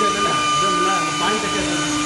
வீரர்கள் பான் கட்டை